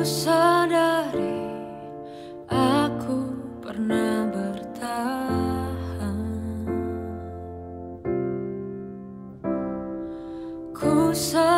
sadari aku pernah bertahan. Ku sadari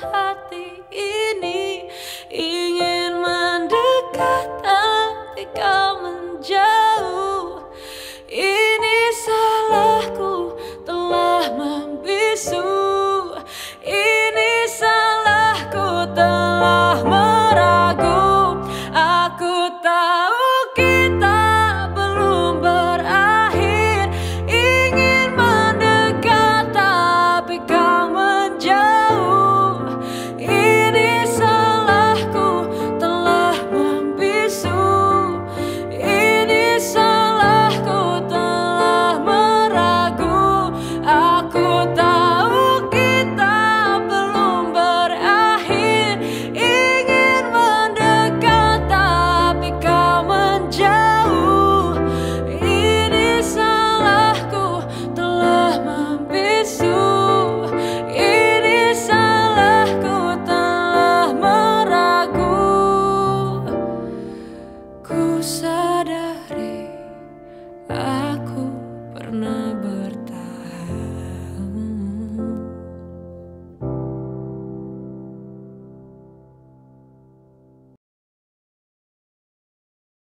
At the